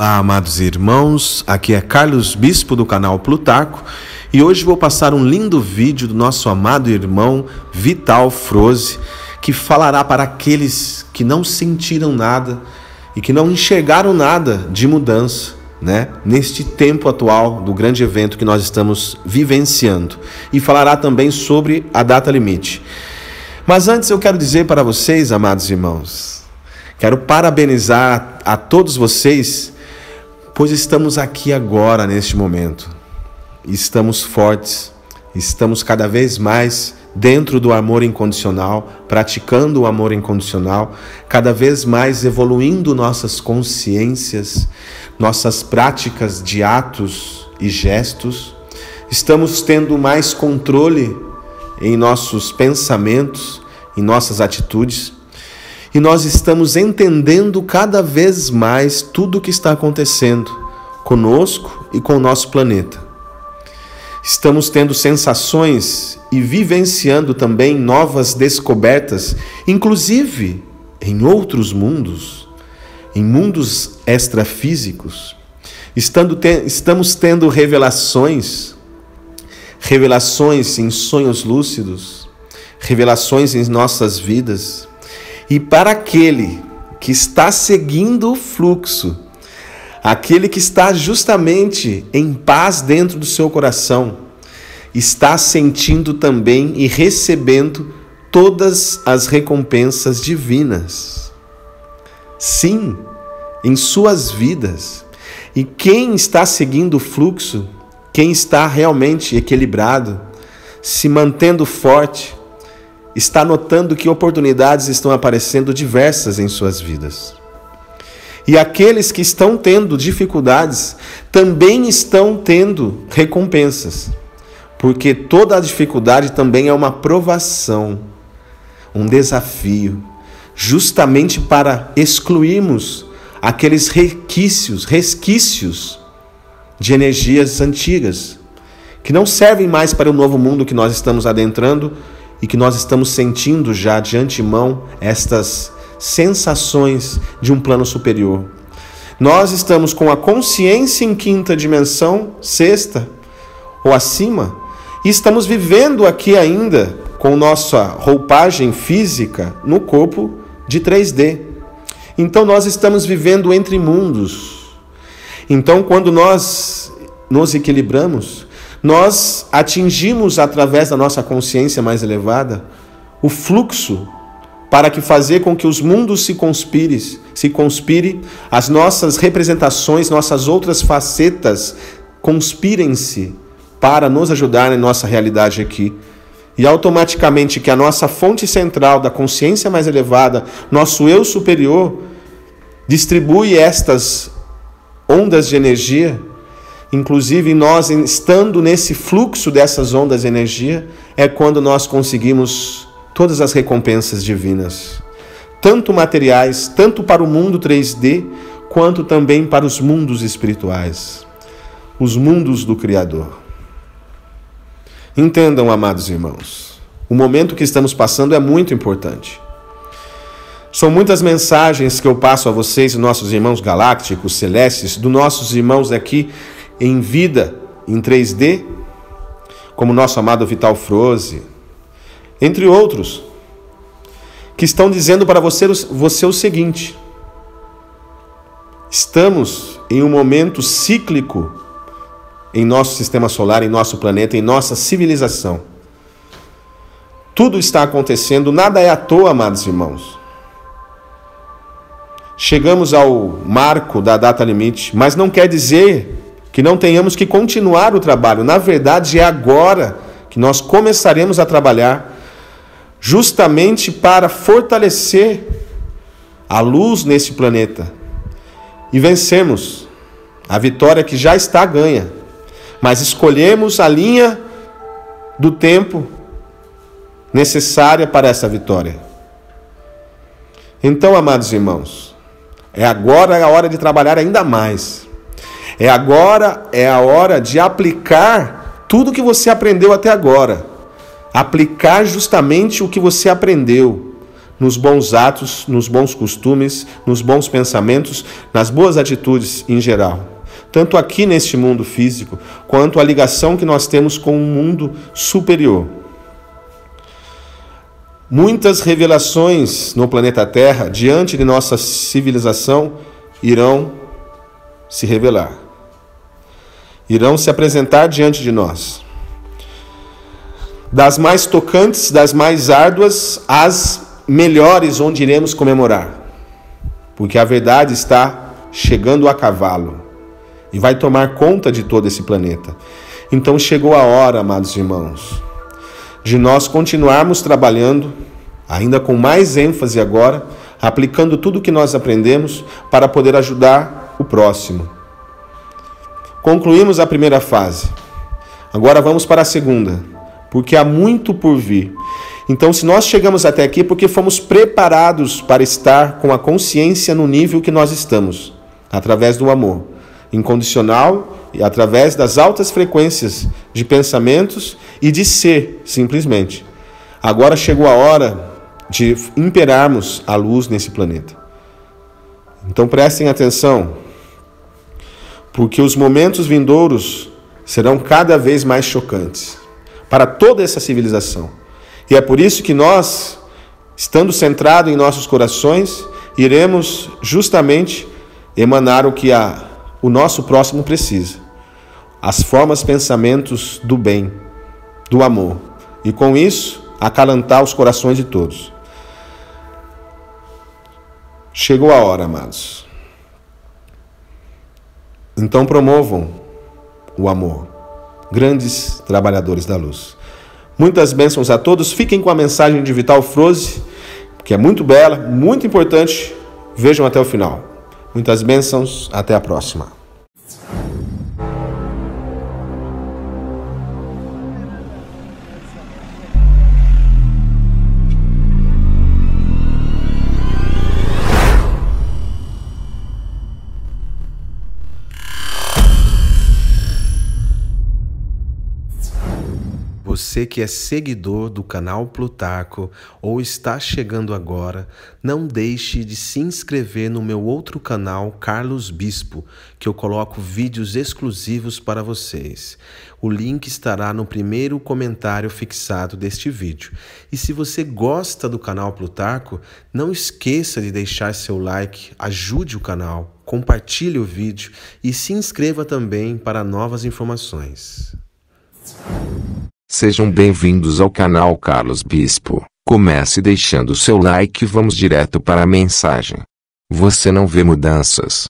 Olá, amados irmãos, aqui é Carlos Bispo do canal Plutarco e hoje vou passar um lindo vídeo do nosso amado irmão Vital Froze que falará para aqueles que não sentiram nada e que não enxergaram nada de mudança, né? Neste tempo atual do grande evento que nós estamos vivenciando e falará também sobre a data limite. Mas antes eu quero dizer para vocês, amados irmãos, quero parabenizar a todos vocês pois estamos aqui agora, neste momento. Estamos fortes, estamos cada vez mais dentro do amor incondicional, praticando o amor incondicional, cada vez mais evoluindo nossas consciências, nossas práticas de atos e gestos. Estamos tendo mais controle em nossos pensamentos, em nossas atitudes e nós estamos entendendo cada vez mais tudo o que está acontecendo conosco e com o nosso planeta. Estamos tendo sensações e vivenciando também novas descobertas, inclusive em outros mundos, em mundos extrafísicos. Estamos tendo revelações, revelações em sonhos lúcidos, revelações em nossas vidas e para aquele que está seguindo o fluxo, aquele que está justamente em paz dentro do seu coração, está sentindo também e recebendo todas as recompensas divinas. Sim, em suas vidas. E quem está seguindo o fluxo, quem está realmente equilibrado, se mantendo forte, está notando que oportunidades estão aparecendo diversas em suas vidas. E aqueles que estão tendo dificuldades também estão tendo recompensas, porque toda a dificuldade também é uma provação, um desafio, justamente para excluirmos aqueles resquícios, resquícios de energias antigas, que não servem mais para o novo mundo que nós estamos adentrando e que nós estamos sentindo já de antemão estas sensações de um plano superior. Nós estamos com a consciência em quinta dimensão, sexta ou acima, e estamos vivendo aqui ainda com nossa roupagem física no corpo de 3D. Então nós estamos vivendo entre mundos. Então quando nós nos equilibramos, nós atingimos através da nossa consciência mais elevada o fluxo para que fazer com que os mundos se conspire, se conspire, as nossas representações, nossas outras facetas conspirem-se para nos ajudar em nossa realidade aqui. E automaticamente que a nossa fonte central da consciência mais elevada, nosso eu superior, distribui estas ondas de energia Inclusive, nós estando nesse fluxo dessas ondas de energia, é quando nós conseguimos todas as recompensas divinas, tanto materiais, tanto para o mundo 3D, quanto também para os mundos espirituais, os mundos do Criador. Entendam, amados irmãos, o momento que estamos passando é muito importante. São muitas mensagens que eu passo a vocês, nossos irmãos galácticos, celestes, dos nossos irmãos aqui em vida em 3D, como nosso amado Vital Froze, entre outros, que estão dizendo para você, você o seguinte: estamos em um momento cíclico em nosso sistema solar, em nosso planeta, em nossa civilização. Tudo está acontecendo, nada é à toa, amados irmãos. Chegamos ao marco da data limite, mas não quer dizer que não tenhamos que continuar o trabalho. Na verdade, é agora que nós começaremos a trabalhar justamente para fortalecer a luz nesse planeta e vencermos a vitória que já está ganha. Mas escolhemos a linha do tempo necessária para essa vitória. Então, amados irmãos, é agora a hora de trabalhar ainda mais. É agora, é a hora de aplicar tudo que você aprendeu até agora. Aplicar justamente o que você aprendeu. nos bons atos, nos bons costumes, nos bons pensamentos, nas boas atitudes em geral. Tanto aqui neste mundo físico, quanto a ligação que nós temos com um mundo superior. Muitas revelações no planeta Terra, diante de nossa civilização, irão se revelar. Irão se apresentar diante de nós. Das mais tocantes, das mais árduas, as melhores onde iremos comemorar. Porque a verdade está chegando a cavalo e vai tomar conta de todo esse planeta. Então chegou a hora, amados irmãos, de nós continuarmos trabalhando, ainda com mais ênfase agora, aplicando tudo o que nós aprendemos para poder ajudar o próximo. Concluímos a primeira fase. Agora vamos para a segunda, porque há muito por vir. Então, se nós chegamos até aqui, porque fomos preparados para estar com a consciência no nível que nós estamos, através do amor incondicional e através das altas frequências de pensamentos e de ser, simplesmente. Agora chegou a hora de imperarmos a luz nesse planeta. Então prestem atenção, porque os momentos vindouros serão cada vez mais chocantes para toda essa civilização. E é por isso que nós, estando centrado em nossos corações, iremos justamente emanar o que a, o nosso próximo precisa. As formas, pensamentos do bem, do amor. E com isso, acalantar os corações de todos. Chegou a hora, amados. Então promovam o amor. Grandes trabalhadores da luz. Muitas bênçãos a todos. Fiquem com a mensagem de Vital Froze, que é muito bela, muito importante. Vejam até o final. Muitas bênçãos. Até a próxima. Você que é seguidor do canal Plutarco ou está chegando agora, não deixe de se inscrever no meu outro canal Carlos Bispo, que eu coloco vídeos exclusivos para vocês. O link estará no primeiro comentário fixado deste vídeo. E se você gosta do canal Plutarco, não esqueça de deixar seu like, ajude o canal, compartilhe o vídeo e se inscreva também para novas informações. Sejam bem-vindos ao canal Carlos Bispo. Comece deixando seu like e vamos direto para a mensagem. Você não vê mudanças?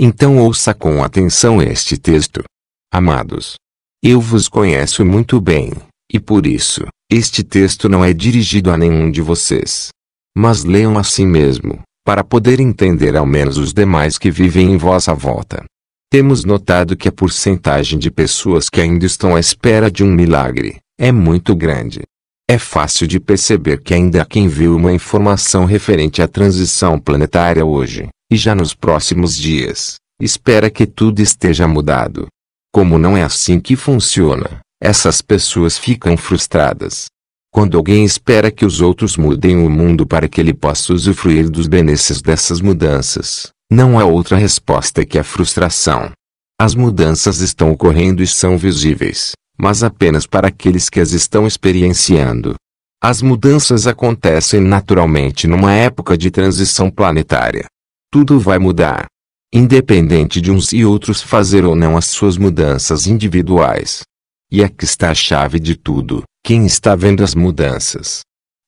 Então ouça com atenção este texto. Amados, eu vos conheço muito bem, e por isso, este texto não é dirigido a nenhum de vocês. Mas leiam a si mesmo, para poder entender ao menos os demais que vivem em vossa volta. Temos notado que a porcentagem de pessoas que ainda estão à espera de um milagre é muito grande. É fácil de perceber que ainda há quem viu uma informação referente à transição planetária hoje, e já nos próximos dias, espera que tudo esteja mudado. Como não é assim que funciona, essas pessoas ficam frustradas. Quando alguém espera que os outros mudem o mundo para que ele possa usufruir dos benefícios dessas mudanças, não há outra resposta que a frustração. As mudanças estão ocorrendo e são visíveis, mas apenas para aqueles que as estão experienciando. As mudanças acontecem naturalmente numa época de transição planetária. Tudo vai mudar. Independente de uns e outros fazer ou não as suas mudanças individuais. E aqui está a chave de tudo: quem está vendo as mudanças.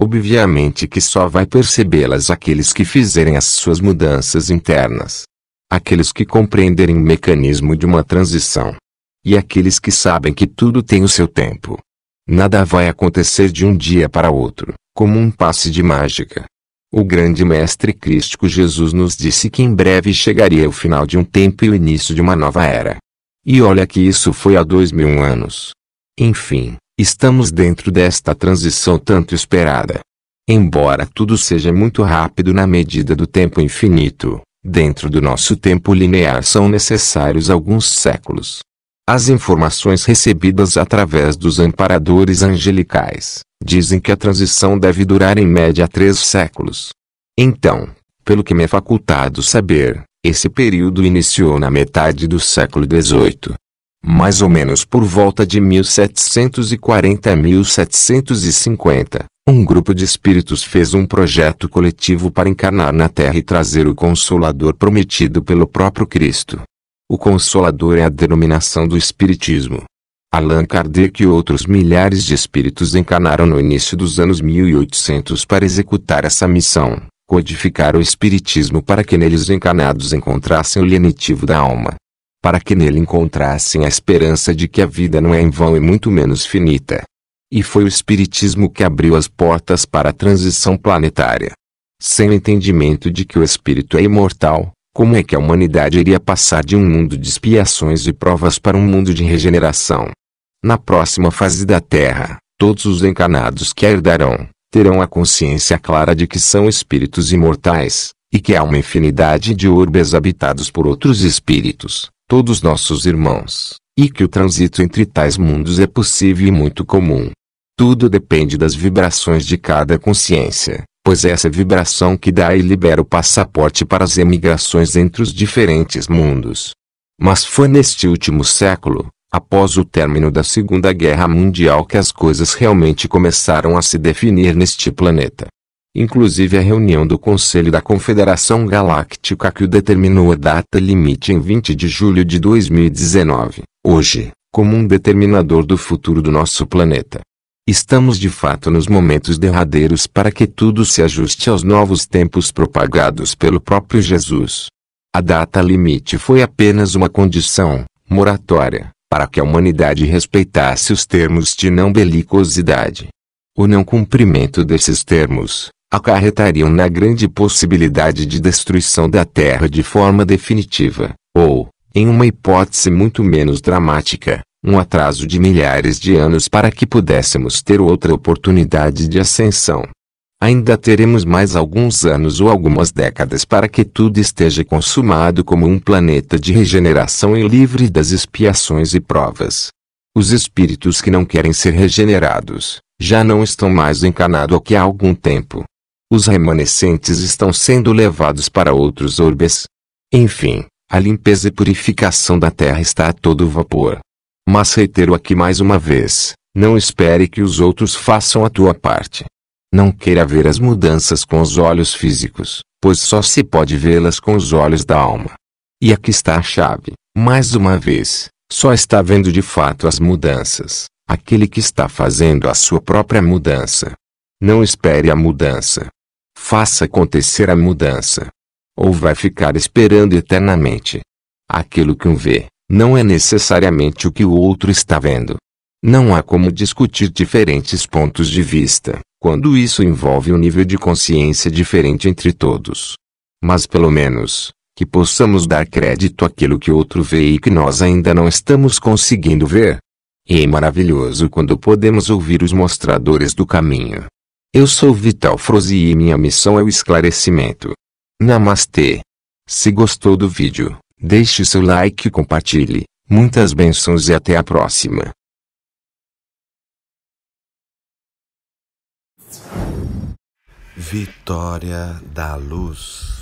Obviamente que só vai percebê-las aqueles que fizerem as suas mudanças internas. Aqueles que compreenderem o mecanismo de uma transição e aqueles que sabem que tudo tem o seu tempo. Nada vai acontecer de um dia para outro, como um passe de mágica. O grande mestre crístico Jesus nos disse que em breve chegaria o final de um tempo e o início de uma nova era. E olha que isso foi há dois mil anos. Enfim, estamos dentro desta transição tanto esperada. Embora tudo seja muito rápido na medida do tempo infinito, dentro do nosso tempo linear são necessários alguns séculos. As informações recebidas através dos amparadores angelicais dizem que a transição deve durar em média três séculos. Então, pelo que me é facultado saber, esse período iniciou na metade do século XVIII. Mais ou menos por volta de 1740 a 1750, um grupo de espíritos fez um projeto coletivo para encarnar na Terra e trazer o Consolador prometido pelo próprio Cristo. O Consolador é a denominação do Espiritismo. Allan Kardec e outros milhares de espíritos encarnaram no início dos anos 1800 para executar essa missão, codificar o Espiritismo para que neles encarnados encontrassem o lenitivo da alma. Para que nele encontrassem a esperança de que a vida não é em vão e muito menos finita. E foi o Espiritismo que abriu as portas para a transição planetária. Sem o entendimento de que o espírito é imortal, como é que a humanidade iria passar de um mundo de expiações e provas para um mundo de regeneração? Na próxima fase da Terra, todos os encarnados que a herdarão, terão a consciência clara de que são espíritos imortais, e que há uma infinidade de orbes habitados por outros espíritos, todos nossos irmãos, e que o trânsito entre tais mundos é possível e muito comum. Tudo depende das vibrações de cada consciência, pois é essa vibração que dá e libera o passaporte para as emigrações entre os diferentes mundos. Mas foi neste último século, após o término da Segunda Guerra Mundial que as coisas realmente começaram a se definir neste planeta. Inclusive a reunião do Conselho da Confederação Galáctica que o determinou a data limite em 20 de julho de 2019, hoje, como um determinador do futuro do nosso planeta. Estamos de fato nos momentos derradeiros para que tudo se ajuste aos novos tempos propagados pelo próprio Jesus. A data limite foi apenas uma condição, moratória, para que a humanidade respeitasse os termos de não belicosidade. O não cumprimento desses termos acarretariam na grande possibilidade de destruição da Terra de forma definitiva, ou, em uma hipótese muito menos dramática, um atraso de milhares de anos para que pudéssemos ter outra oportunidade de ascensão. Ainda teremos mais alguns anos ou algumas décadas para que tudo esteja consumado como um planeta de regeneração e livre das expiações e provas. Os espíritos que não querem ser regenerados, já não estão mais encarnados aqui há algum tempo. Os remanescentes estão sendo levados para outros orbes. Enfim, a limpeza e purificação da Terra está a todo vapor. Mas reitero aqui mais uma vez, não espere que os outros façam a tua parte. Não queira ver as mudanças com os olhos físicos, pois só se pode vê-las com os olhos da alma. E aqui está a chave, mais uma vez, só está vendo de fato as mudanças, aquele que está fazendo a sua própria mudança. Não espere a mudança. Faça acontecer a mudança. Ou vai ficar esperando eternamente. Aquilo que um vê, não é necessariamente o que o outro está vendo. Não há como discutir diferentes pontos de vista, quando isso envolve um nível de consciência diferente entre todos. Mas pelo menos, que possamos dar crédito àquilo que outro vê e que nós ainda não estamos conseguindo ver. E é maravilhoso quando podemos ouvir os mostradores do caminho. Eu sou Vital Frozi e minha missão é o esclarecimento. Namastê. Se gostou do vídeo, Deixe seu like e compartilhe. Muitas bênçãos e até a próxima. Vitória da Luz